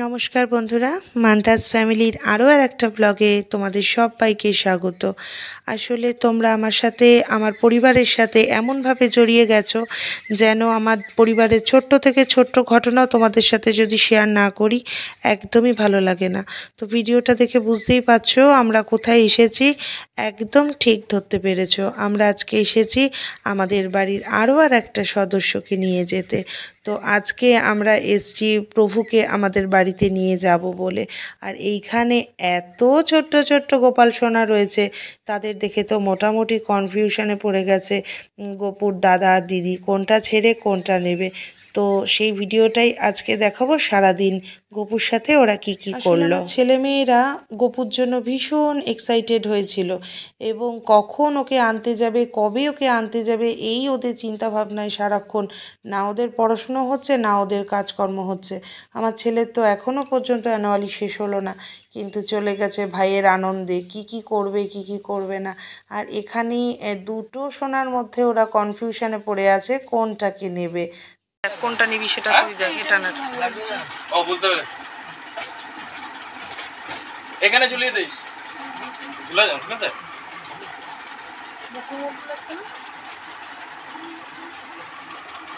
নমস্কার বন্ধুরা মান্তাস ফ্যামিলির আরও আর একটা ব্লগে তোমাদের সবাইকে স্বাগত। আসলে তোমরা আমার সাথে, আমার পরিবারের সাথে এমনভাবে জড়িয়ে গেছো যেন আমার পরিবারের ছোট্ট থেকে ছোট্ট ঘটনাও তোমাদের সাথে যদি শেয়ার না করি, একদমই ভালো লাগে না। তো ভিডিওটা দেখে বুঝতেই পারছ, আমরা কোথায় এসেছি, একদম ঠিক ধরতে পেরেছ। আমরা আজকে এসেছি আমাদের বাড়ির আরও আর একটা সদস্যকে নিয়ে যেতে। তো আজকে আমরা এসছি প্রভুকে আমাদের বাড়িতে নিয়ে যাব বলে। আর এইখানে এত ছোট্ট ছোট্ট গোপাল সোনা রয়েছে, তাদের দেখে তো মোটামুটি কনফিউশনে পড়ে গেছে। গোপুর দাদা, দিদি কোনটা ছেড়ে কোনটা নেবে? তো সেই ভিডিওটাই আজকে দেখাবো। সারাদিন গপুর সাথে ওরা কি কি করল। ছেলে মেয়েরা গপুর জন্য ভীষণ এক্সাইটেড হয়েছিল এবং কখন ওকে আনতে যাবে কবে ওকে আনতে যাবে এই ওদের চিন্তা ভাবনায় সারাক্ষণ না ওদের পড়াশুনো হচ্ছে না ওদের কাজকর্ম হচ্ছে। আমার ছেলের তো এখনও পর্যন্ত অ্যানুয়ালি শেষ হলো না কিন্তু চলে গেছে ভাইয়ের আনন্দে কি কি করবে কি কি করবে না। আর এখানেই দুটো সোনার মধ্যে ওরা কনফিউশনে পড়ে আছে কোনটাকে নেবে কোনটা নিবি সেটা তুই দেখ এটা না। ও বুঝতে পেরেছি। এখানে ঝুলিয়ে দিস। ঝুলে যাও ঠিক আছে?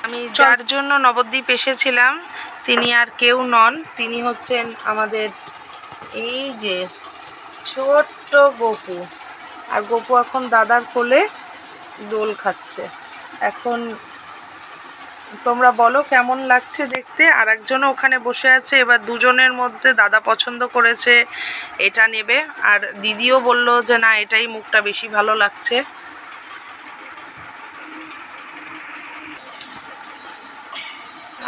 আমি যার জন্য নবদ্বীপ এসেছিলাম তিনি আর কেউ নন তিনি হচ্ছেন আমাদের এই যে ছোট্ট গপু। আর গপু এখন দাদার কোলে দোল খাচ্ছে। এখন তোমরা বলো কেমন লাগছে দেখতে? আর একজনও ওখানে বসে আছে। এবার দুজনের মধ্যে দাদা পছন্দ করেছে, এটা নেবে। আর দিদিও বলল যে, না, এটাই মুখটা বেশি ভালো লাগছে।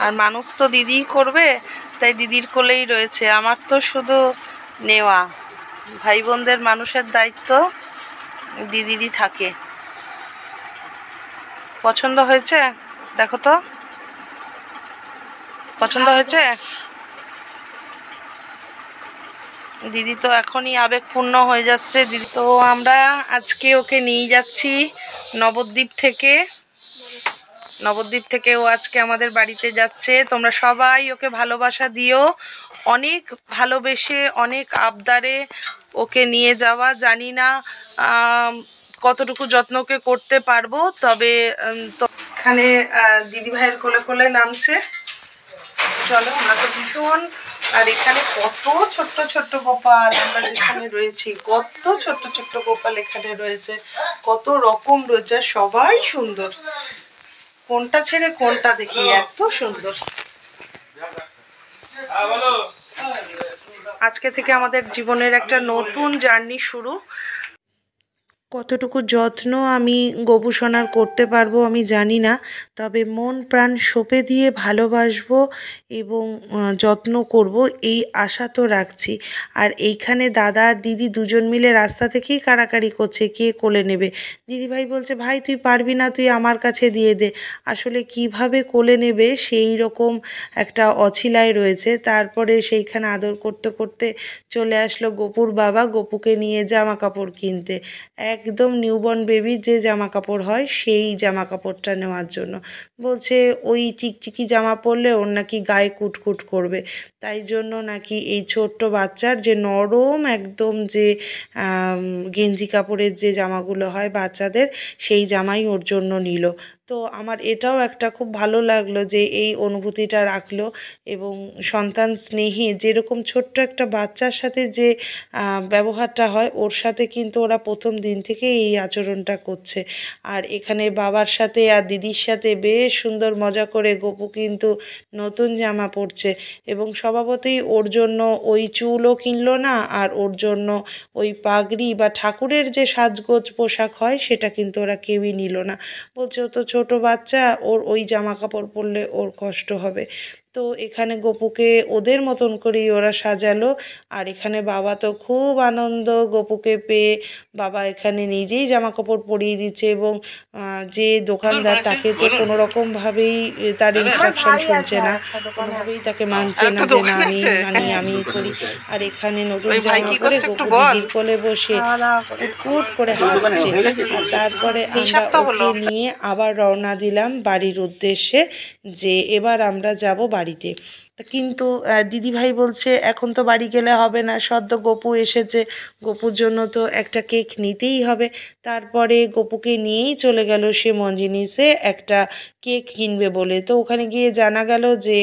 আর মানুষ তো দিদিই করবে, তাই দিদির কোলেই রয়েছে। আমার তো শুধু নেওয়া। ভাই বোনদের মানুষের দায়িত্ব দিদিরই থাকে। পছন্দ হয়েছে? দেখো তো। পছন্দ হয়েছে? দিদি তো এখনই আবেগপূর্ণ হয়ে যাচ্ছে। দিদি তো আমরা আজকে ওকে নিয়ে যাচ্ছি নবদ্বীপ থেকে। নবদ্বীপ থেকে ও আজকে আমাদের বাড়িতে যাচ্ছে। তোমরা সবাই ওকে ভালোবাসা দিও। অনেক ভালোবেসে, অনেক আবদারে ওকে নিয়ে যাওয়া। জানি না কতটুকু যত্নকে করতে পারব, তবে তো এখানে দিদি ভাইয়ের কোলে কোলে নামছে। চলো আমরা তো ভীষণ আর এখানে কত ছোট্ট ছোট্ট গোপাল আমরা যেখানে রয়েছি কত ছোট্ট ছোট্ট গোপাল এখানে রয়েছে কত রকম রয়েছে সবাই সুন্দর। কোনটা ছেড়ে কোনটা দেখি এত সুন্দর। আজকে থেকে আমাদের জীবনের একটা নতুন জার্নি শুরু। কতটুকু যত্ন আমি গোপুসোনার করতে পারব আমি জানি না, তবে মন প্রাণ সঁপে দিয়ে ভালোবাসবো এবং যত্ন করব এই আশা তো রাখছি। আর এইখানে দাদা আর দিদি দুজন মিলে রাস্তা থেকেই কাড়াকাড়ি করছে, কে কোলে নেবে? দিদি ভাই বলছে, ভাই, তুই পারবি না, তুই আমার কাছে দিয়ে দে। আসলে কীভাবে কোলে নেবে সেই রকম একটা অছিলায় রয়েছে। তারপরে সেইখানে আদর করতে করতে চলে আসলো গোপুর বাবা। গোপুকে নিয়ে জামা কাপড় কিনতে একদম নিউবর্ন বেবির যে জামা কাপড় হয়, সেই জামা কাপড়টা নেওয়ার জন্য। বলছে, ওই চিকচিকি জামা পরলে ওর নাকি গায়ে কুটকুট করবে। তাই জন্য নাকি এই ছোট্ট বাচ্চার যে নরম একদম যে গেঞ্জি কাপড়ের যে জামাগুলো হয় বাচ্চাদের, সেই জামাই ওর জন্য নিল। তো আমার এটাও একটা খুব ভালো লাগল যে এই অনুভূতিটা রাখল এবং সন্তান স্নেহে যেরকম ছোট্ট একটা বাচ্চার সাথে যে ব্যবহারটা হয়, ওর সাথে কিন্তু ওরা প্রথম দিন থেকে এই আচরণটা করছে। আর এখানে বাবার সাথে আর দিদির সাথে বেশ সুন্দর মজা করে গপু কিন্তু নতুন জামা পরছে এবং স্বভাবতই ওর জন্য ওই চুলও কিনলো না আর ওর জন্য ওই পাগড়ি বা ঠাকুরের যে সাজগোজ পোশাক হয় সেটা কিন্তু ওরা কেউই নিল না। বলছে তো ছোট বাচ্চা ওর ওই জামা কাপড় পরলে ওর কষ্ট হবে। তো এখানে গপুকে ওদের মতন করেই ওরা সাজালো। আর এখানে বাবা তো খুব আনন্দ গপুকে পেয়ে বাবা এখানে নিজেই জামা কাপড় পরিয়ে দিচ্ছে এবং যে দোকানদার তাকে তো কোনো রকমভাবেই তার ইনস্ট্রাকশন শুনছে না। কোনোভাবেই তাকে মানছে না যে না আমি মানে আমি করি। আর এখানে নতুন জামা পরে গপু দিদির কোলে বসে উটকুট করে হাসছে। আর তারপরে আমরা ওকে নিয়ে আবার রওনা দিলাম বাড়ির উদ্দেশ্যে যে এবার আমরা যাব বাড়িতে তা কিন্তু দিদিভাই বলছে এখন তো বাড়ি গেলে হবে না সদ্য গপু এসেছে। গপুর জন্য তো একটা কেক নিতেই হবে। তারপরে গপুকে নিয়েই চলে গেল সে মঞ্জিনিসে একটা কেক কিনবে বলে। তো ওখানে গিয়ে জানা গেল যে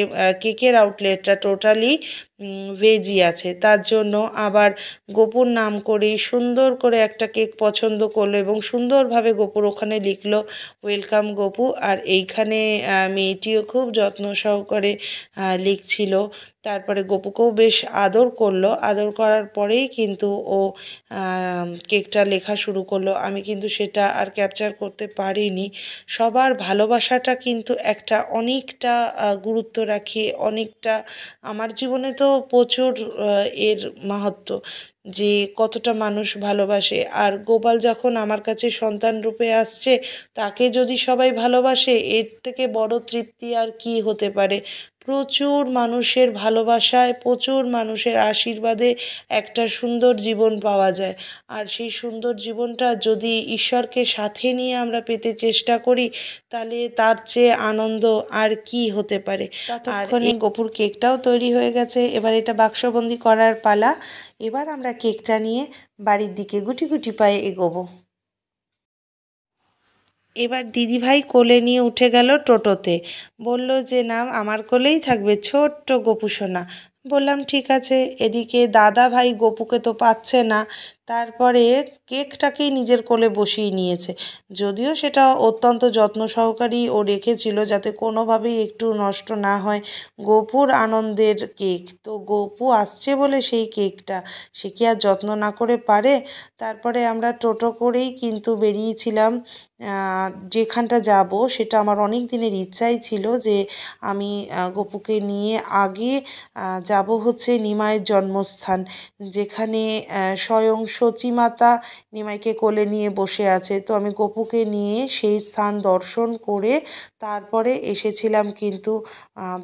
কেকের আউটলেটটা টোটালি ভেজি আছে। তার জন্য আবার গোপুর নাম করে সুন্দর করে একটা কেক পছন্দ করল এবং সুন্দরভাবে গোপুর ওখানে লিখলো ওয়েলকাম গোপু। আর এইখানে মেয়েটিও খুব যত্ন সহকারে আহ, লিখছিল তারপরে গোপুকেও বেশ আদর করল। আদর করার পরেই কিন্তু ও কেকটা লেখা শুরু করল। আমি কিন্তু সেটা আর ক্যাপচার করতে পারিনি। সবার ভালোবাসাটা কিন্তু একটা অনেকটা গুরুত্ব রাখে। অনেকটা আমার জীবনে তো প্রচুর এর মাহাত্ম্য যে কতটা মানুষ ভালোবাসে। আর গোপাল যখন আমার কাছে সন্তান রূপে আসছে, তাকে যদি সবাই ভালোবাসে, এর থেকে বড় তৃপ্তি আর কি হতে পারে? প্রচুর মানুষের ভালোবাসায় প্রচুর মানুষের আশীর্বাদে একটা সুন্দর জীবন পাওয়া যায়। আর সেই সুন্দর জীবনটা যদি ঈশ্বরকে সাথে নিয়ে আমরা পেতে চেষ্টা করি তাহলে তার চেয়ে আনন্দ আর কি হতে পারে? আর এই গোপুর কেকটাও তৈরি হয়ে গেছে। এবার এটা বাক্সবন্দি করার পালা। এবার আমরা কেকটা নিয়ে বাড়ির দিকে গুটি গুটি পায়ে এগোবো। এবার দিদিভাই কোলে নিয়ে উঠে গেল টোটোতে। বলল যে না আমার কোলেই থাকবে ছোট্ট গোপু সোনা বললাম, ঠিক আছে। এদিকে দাদা ভাই গোপুকে তো পাচ্ছে না, তারপরে কেকটাকেই নিজের কোলে বসিয়ে নিয়েছে। যদিও সেটা অত্যন্ত যত্ন সহকারেই ও রেখেছিল যাতে কোনোভাবেই একটু নষ্ট না হয় গোপুর আনন্দের কেক। তো গোপু আসছে বলে সেই কেকটা, সে কি আর যত্ন না করে পারে? তারপরে আমরা টোটো করেই কিন্তু বেরিয়েছিলাম যেখানটা যাব সেটা আমার অনেক দিনের ইচ্ছাই ছিল যে আমি গপুকে নিয়ে আগে যাব হচ্ছে নিমাইয়ের জন্মস্থান, যেখানে স্বয়ং সচিমাতা নিমাইকে কোলে নিয়ে বসে আছে। তো আমি গপুকে নিয়ে সেই স্থান দর্শন করে তারপরে এসেছিলাম কিন্তু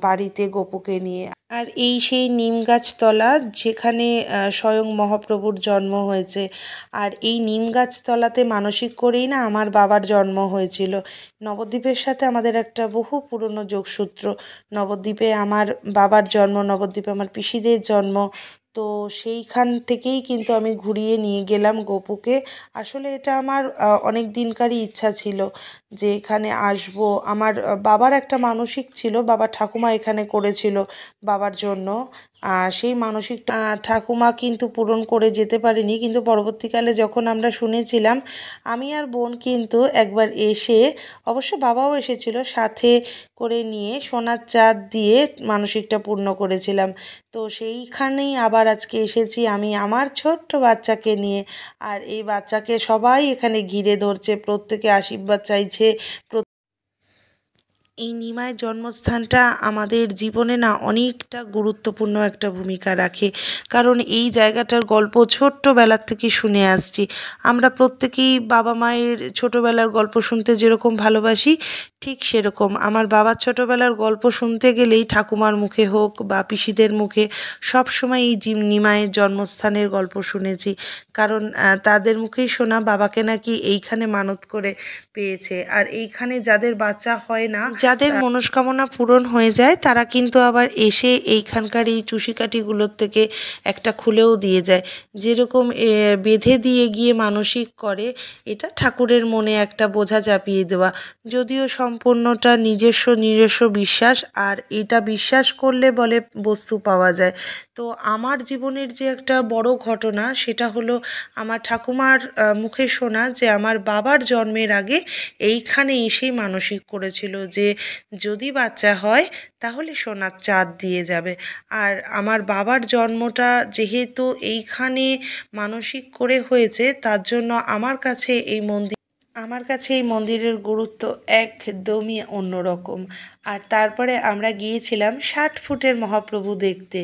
বাড়িতে গপুকে নিয়ে। আর এই সেই নিম গাছতলা যেখানে স্বয়ং মহাপ্রভুর জন্ম হয়েছে। আর এই নিম গাছতলাতে মানসিক করেই না আমার বাবার জন্ম হয়েছিল। নবদ্বীপের সাথে আমাদের একটা বহু পুরনো যোগসূত্র। নবদ্বীপে আমার বাবার জন্ম, নবদ্বীপে আমার পিসিদের জন্ম তো সেইখান থেকেই কিন্তু আমি ঘুরিয়ে নিয়ে গেলাম গোপুকে। আসলে এটা আমার অনেক দিনকারই ইচ্ছা ছিল যে এখানে আসব। আমার বাবার একটা মানসিক ছিল, বাবা ঠাকুমা এখানে করেছিল বাবার জন্য। সেই মানসিক ঠাকুমা কিন্তু পূরণ করে যেতে পারিনি। কিন্তু পরবর্তীকালে যখন আমরা শুনেছিলাম, আমি আর বোন কিন্তু একবার এসে, অবশ্য বাবাও এসেছিল, সাথে করে নিয়ে সোনার চাঁদ দিয়ে মানসিকটা পূর্ণ করেছিলাম। তো সেইখানেই আবার আজকে এসেছি আমি আমার ছোট্ট বাচ্চাকে নিয়ে। আর এই বাচ্চাকে সবাই এখানে ঘিরে ধরছে, প্রত্যেকে আশীর্বাদ চাইছে এই নিমাইয়ের জন্মস্থানটা আমাদের জীবনে না অনেকটা গুরুত্বপূর্ণ একটা ভূমিকা রাখে। কারণ এই জায়গাটার গল্প ছোট্টবেলার থেকে শুনে আসছি। আমরা প্রত্যেকেই বাবা মায়ের ছোটোবেলার গল্প শুনতে যেরকম ভালোবাসি, ঠিক সেরকম। আমার বাবার ছোটোবেলার গল্প শুনতে গেলেই ঠাকুমার মুখে হোক বা পিসিদের মুখে সব সময় এই জিম নিমায়ের জন্মস্থানের গল্প শুনেছি। কারণ তাদের মুখেই শোনা বাবাকে নাকি এইখানে মানত করে পেয়েছে। আর এইখানে যাদের বাচ্চা হয় না যাদের মনস্কামনা পূরণ হয়ে যায় তারা কিন্তু আবার এসে এইখানকার এই চুষিকাঠিগুলোর থেকে একটা খুলেও দিয়ে যায়। যেরকম বেঁধে দিয়ে গিয়ে মানসিক করে এটা ঠাকুরের মনে একটা বোঝা চাপিয়ে দেওয়া। যদিও সম্পূর্ণটা নিজস্ব নিজস্ব বিশ্বাস আর এটা বিশ্বাস করলে বলে বস্তু পাওয়া যায়। তো আমার জীবনের যে একটা বড় ঘটনা সেটা হলো আমার ঠাকুমার মুখে শোনা যে আমার বাবার জন্মের আগে এইখানে এসেই মানসিক করেছিল যে যদি বাচ্চা হয়, তাহলে সোনার চাঁদ দিয়ে যাবে। আর আমার বাবার জন্মটা যেহেতু এইখানে মানসিক করে হয়েছে, তার জন্য আমার কাছে এই মন্দির, আমার কাছে এই মন্দিরের গুরুত্ব একদমই অন্যরকম। আর তারপরে আমরা গিয়েছিলাম ষাট ফুটের মহাপ্রভু দেখতে,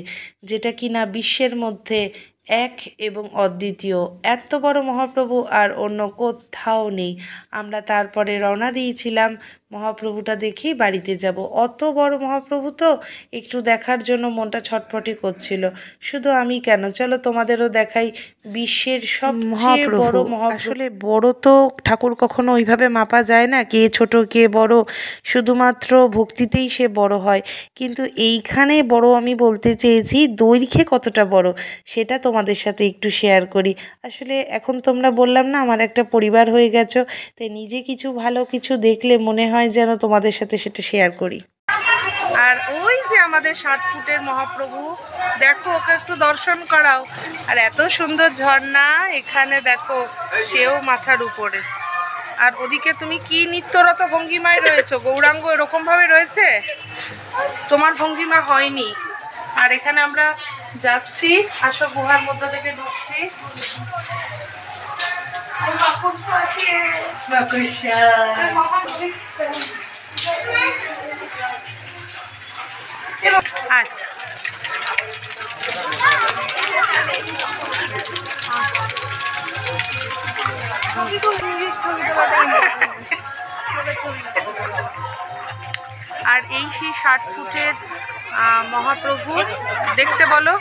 যেটা কিনা বিশ্বের মধ্যে এক এবং অদ্বিতীয়। এত বড় মহাপ্রভু আর অন্য কোথাও নেই। আমরা তারপরে রওনা দিয়েছিলাম। মহাপ্রভুটা দেখেই বাড়িতে যাব। অত বড় মহাপ্রভু তো একটু দেখার জন্য মনটা ছটফটি করছিল। শুধু আমি কেন? চলো তোমাদেরও দেখাই বিশ্বের সবচেয়ে বড় মহাপ্রভু। আসলে বড় তো ঠাকুর কখনো ওইভাবে মাপা যায় না। কে ছোট কে বড় শুধুমাত্র ভক্তিতেই সে বড় হয়। কিন্তু এইখানে বড় আমি বলতে চেয়েছি দৈর্ঘ্যে কতটা বড় সেটা তোমাদের সাথে একটু শেয়ার করি। আসলে এখন তোমরা বললাম না, আমার একটা পরিবার হয়ে গেছো, তাই নিজে কিছু ভালো কিছু দেখলে মনে হয় যেন তোমাদের সাথে সেটা শেয়ার করি। আর ওই যে আমাদের সাত ফুটের মহাপ্রভু, দেখো ওকে একটু দর্শন করাও। আর এত সুন্দর ঝর্ণা, এখানে দেখো সেও মাথার উপরে। আর ওদিকে তুমি কি নিত্যরত ভঙ্গিমায় রয়েছো? গৌরাঙ্গ এরকম ভাবে রয়েছে? তোমার ভঙ্গিমা হয়নি। আর এখানে আমরা যাচ্ছি আসো গুহার মধ্যে থেকে ঢুকছি। আর এই সেই ষাট ফুটের মহাপ্রভু, দেখতে বলো।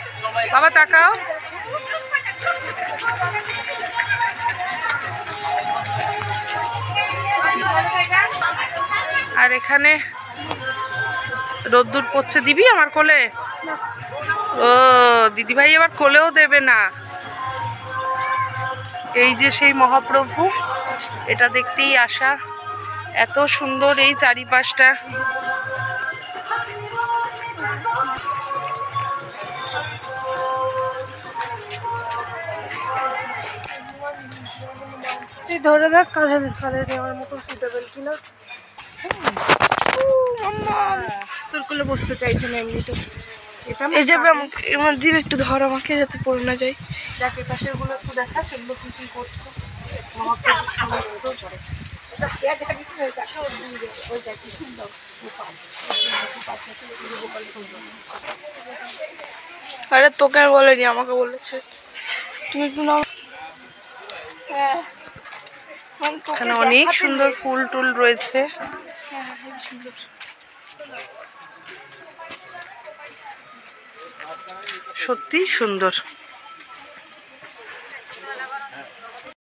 বাবা, তাকাও। আর এখানে রোদ্দুর পড়ছে। দিবি আমার কোলে? ও, দিদিভাই এবার কোলেও দেবে না। এই যে সেই মহাপ্রভু, এটা দেখতেই আসা এত সুন্দর এই চারিপাশটা। তুই ধরে দেখ কাঁধে কাঁধে দেওয়ার মতো সুটেবল কিনা তোর কোলে বসতে চাইছে না এমনিতে এটা এই যাবে আমাকে এর মধ্যে একটু ধর আমাকে যাতে পড়ে না একটু দেখা সেগুলো কি কি করছে সমস্ত আরে তোকে আর বলেনি আমাকে বলেছে তুমি একটু নাও হ্যাঁ এখানে অনেক সুন্দর ফুল টুল রয়েছে। সত্যি সুন্দর।